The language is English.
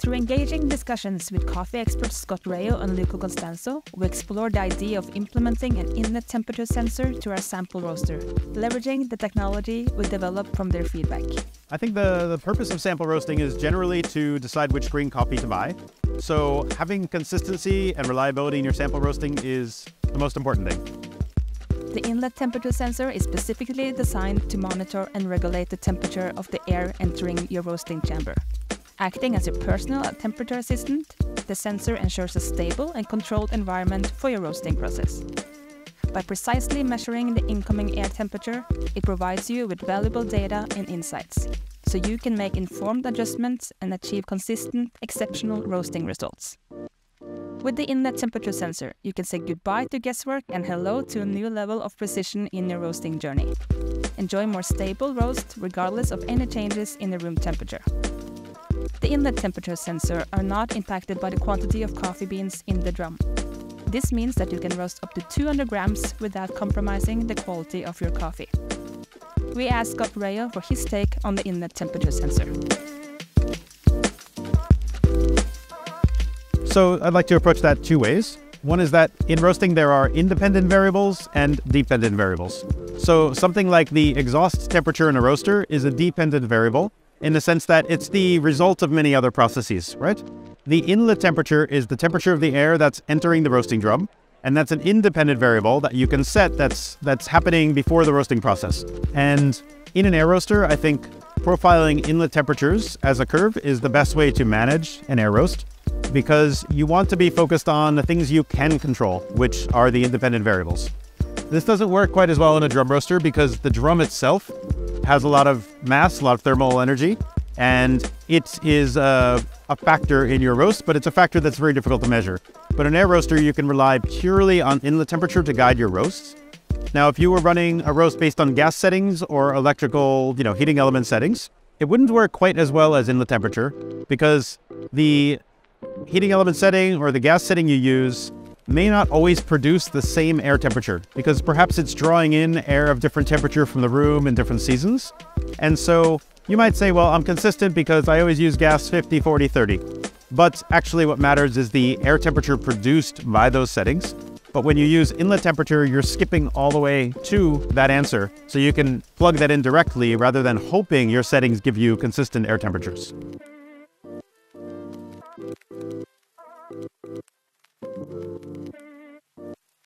Through engaging discussions with coffee experts Scott Rao and Luca Costanzo, we explore the idea of implementing an inlet temperature sensor to our sample roaster, leveraging the technology we developed from their feedback. I think the, the purpose of sample roasting is generally to decide which green coffee to buy. So having consistency and reliability in your sample roasting is the most important thing. The inlet temperature sensor is specifically designed to monitor and regulate the temperature of the air entering your roasting chamber. Acting as your personal temperature assistant, the sensor ensures a stable and controlled environment for your roasting process. By precisely measuring the incoming air temperature, it provides you with valuable data and insights, so you can make informed adjustments and achieve consistent, exceptional roasting results. With the inlet temperature sensor, you can say goodbye to guesswork and hello to a new level of precision in your roasting journey. Enjoy more stable roast regardless of any changes in the room temperature. The inlet temperature sensor are not impacted by the quantity of coffee beans in the drum. This means that you can roast up to 200 grams without compromising the quality of your coffee. We asked Scott Rao for his take on the inlet temperature sensor. So I'd like to approach that two ways. One is that in roasting there are independent variables and dependent variables. So something like the exhaust temperature in a roaster is a dependent variable in the sense that it's the result of many other processes, right? The inlet temperature is the temperature of the air that's entering the roasting drum, and that's an independent variable that you can set that's that's happening before the roasting process. And in an air roaster, I think profiling inlet temperatures as a curve is the best way to manage an air roast because you want to be focused on the things you can control, which are the independent variables. This doesn't work quite as well in a drum roaster because the drum itself has a lot of mass, a lot of thermal energy, and it is a, a factor in your roast, but it's a factor that's very difficult to measure. But an air roaster, you can rely purely on inlet temperature to guide your roasts. Now, if you were running a roast based on gas settings or electrical, you know, heating element settings, it wouldn't work quite as well as inlet temperature because the heating element setting or the gas setting you use may not always produce the same air temperature because perhaps it's drawing in air of different temperature from the room in different seasons. And so you might say, well, I'm consistent because I always use gas 50, 40, 30. But actually what matters is the air temperature produced by those settings. But when you use inlet temperature, you're skipping all the way to that answer. So you can plug that in directly rather than hoping your settings give you consistent air temperatures.